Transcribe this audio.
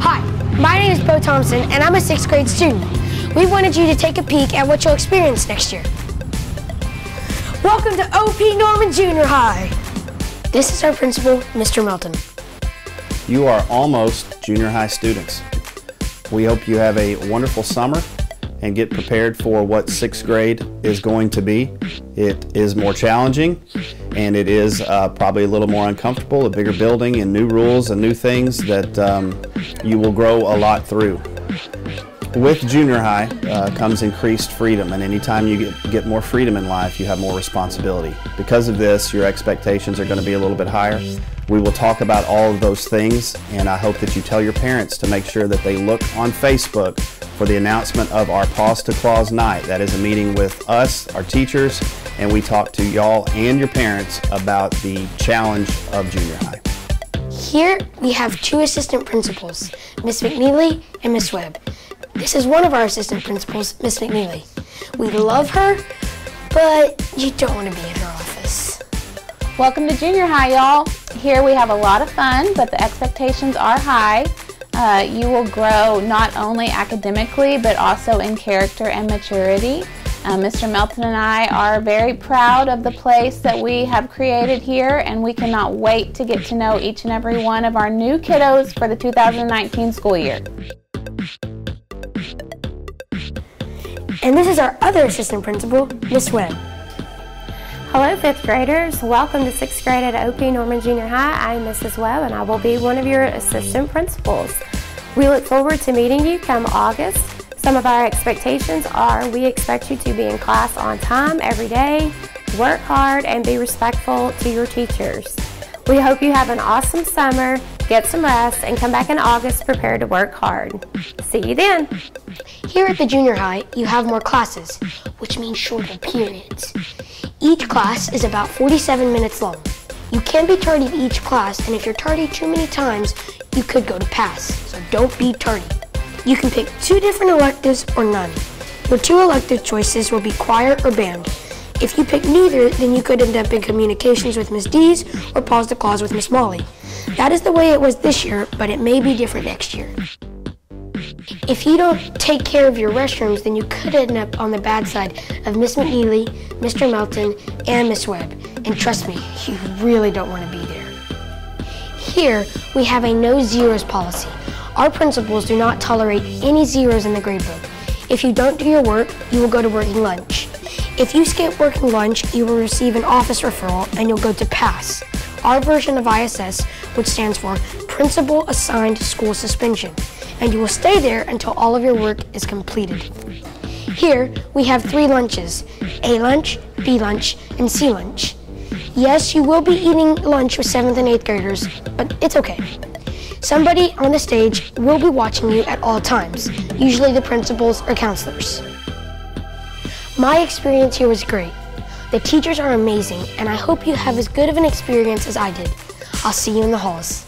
Hi, my name is Bo Thompson, and I'm a sixth grade student. We wanted you to take a peek at what you'll experience next year. Welcome to OP Norman Junior High. This is our principal, Mr. Melton. You are almost junior high students. We hope you have a wonderful summer and get prepared for what sixth grade is going to be. It is more challenging and it is uh, probably a little more uncomfortable, a bigger building and new rules and new things that um, you will grow a lot through. With junior high uh, comes increased freedom, and anytime you get, get more freedom in life, you have more responsibility. Because of this, your expectations are going to be a little bit higher. We will talk about all of those things, and I hope that you tell your parents to make sure that they look on Facebook for the announcement of our Paws to Claws Night. That is a meeting with us, our teachers, and we talk to y'all and your parents about the challenge of junior high. Here we have two assistant principals, Miss McNeely and Miss Webb. This is one of our assistant principals, Miss McNeely. We love her, but you don't want to be in her office. Welcome to junior high, y'all. Here we have a lot of fun, but the expectations are high. Uh, you will grow not only academically, but also in character and maturity. Uh, Mr. Melton and I are very proud of the place that we have created here, and we cannot wait to get to know each and every one of our new kiddos for the 2019 school year. And this is our other assistant principal, Miss Webb. Hello, fifth graders. Welcome to sixth grade at OP Norman Junior High. I'm Mrs. Webb, and I will be one of your assistant principals. We look forward to meeting you come August. Some of our expectations are we expect you to be in class on time every day, work hard, and be respectful to your teachers. We hope you have an awesome summer, get some rest, and come back in August prepared to work hard. See you then. Here at the junior high, you have more classes, which means shorter periods. Each class is about 47 minutes long. You can be tardy each class, and if you're tardy too many times, you could go to pass, so don't be tardy. You can pick two different electives or none. Your two elective choices will be choir or band. If you pick neither, then you could end up in communications with Miss Dees or Paws to Claws with Miss Molly. That is the way it was this year, but it may be different next year. If you don't take care of your restrooms, then you could end up on the bad side of Miss McNeely, Mr. Melton, and Miss Webb. And trust me, you really don't want to be there. Here, we have a no zeros policy. Our principals do not tolerate any zeros in the gradebook. If you don't do your work, you will go to working lunch. If you skip working lunch, you will receive an office referral and you'll go to PASS, our version of ISS, which stands for Principal Assigned School Suspension and you will stay there until all of your work is completed. Here, we have three lunches, A lunch, B lunch, and C lunch. Yes, you will be eating lunch with 7th and 8th graders, but it's okay. Somebody on the stage will be watching you at all times, usually the principals or counselors. My experience here was great. The teachers are amazing, and I hope you have as good of an experience as I did. I'll see you in the halls.